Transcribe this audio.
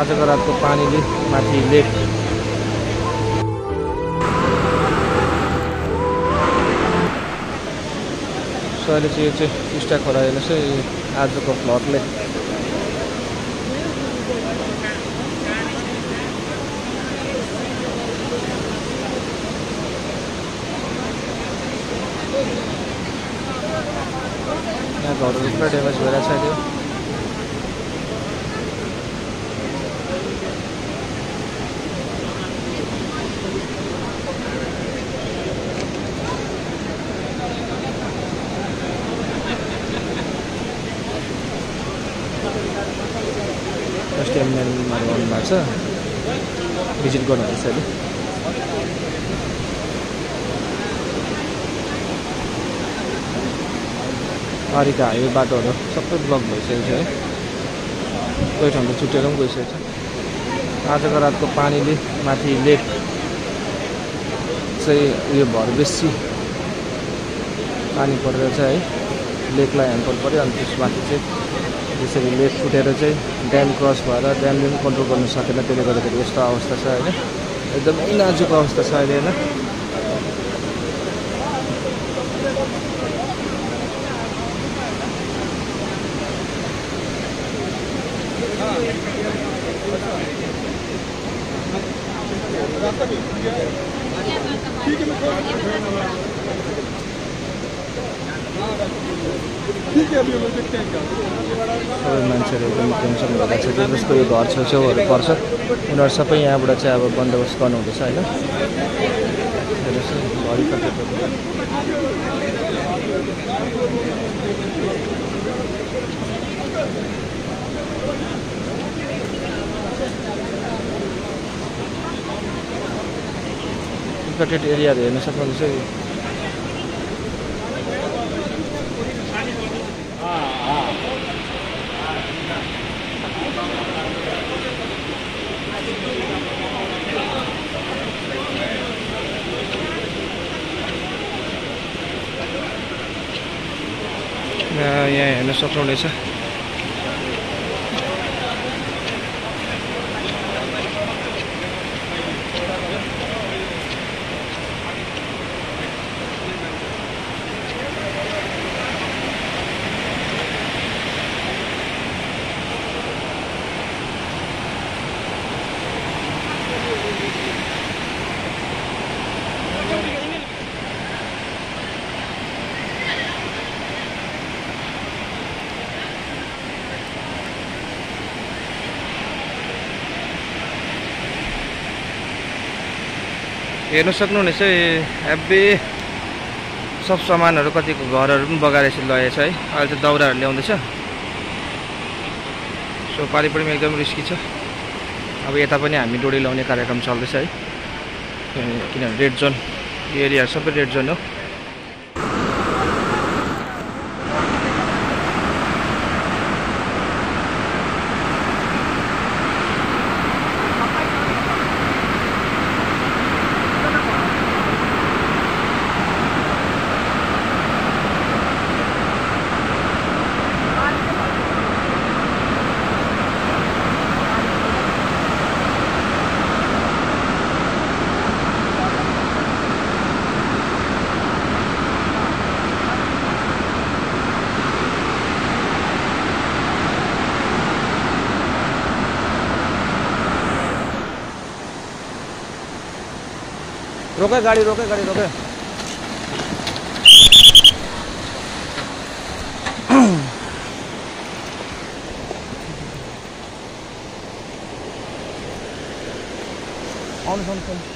आजको रातको पानीले माथि लेक सो अहिले चाहिँ यो चाहिँ टिस्टा खोला हेर्नुहोस् है आजको फ्लडले यहाँ घरहरू पुरा ड्यामेज भइरहेको छ अहिले। फर्स्ट टाइम म्यानमा गर्नु भएको छ भिजिट गर्नुहुँदैछ अहिले अरिका हाइवे बाटोहरू सबै ब्लक भइसकेको छ है कोही ठाउँ त छुटेर पनि गइसकेको छ आजको रातको पानीले माथि लेक चाहिँ उयो भएर बेसी पानी परेर चाहिँ है लेकलाई ह्यान्डपल पऱ्यो अनि त्यसमाथि चाहिँ त्यसरी लेक फुटेर चाहिँ ड्याम क्रस भएर ड्यामले पनि कन्ट्रोल गर्न सकेन त्यसले गर्दाखेरि यस्तो अवस्था छ होइन एकदमै नाजुक अवस्था छ अहिले होइन? सबै मान्छेहरू एकदम टेन्सन भइरहेको छ जो जसको यो घर छेउछेउहरू पर्छ। उनीहरू सबै यहाँबाट चाहिँ अब बन्दोबस्त गर्नुहुँदैछ होइन? टिकटेड एरियाहरू हेर्न सक्नुहुन्छ यहाँ हेर्न सक्नुहुनेछ हेर्नु सक्नुहुनेछ हेब्बी सब सामानहरू कतिको घरहरू पनि बगाएर यसरी लगेको छ है। अहिले चाहिँ दाउराहरू ल्याउँदैछ। सो पारिपट्टिमा एकदम रिस्की छ। अब यता पनि हामी डोरी लाउने कार्यक्रम चल्दैछ है। किनभने रेड जोन यो एरिया सबै रेड जोन हो। रोके गाडी रोके गाडी रोके आउनुहोस् आउनुहोस् आउनुहोस्।